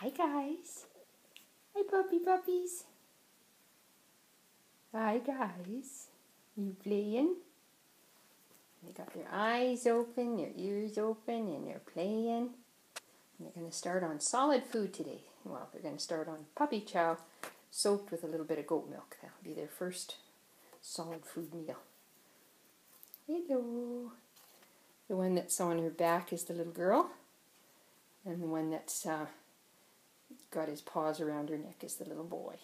Hi, guys. Hi, puppy puppies. Hi, guys. You playing? You got your eyes open, your ears open, and you're playing. And they're going to start on solid food today. Well, they're going to start on puppy chow soaked with a little bit of goat milk. That'll be their first solid food meal. Hello. The one that's on her back is the little girl. And the one that's uh, got his paws around her neck as the little boy.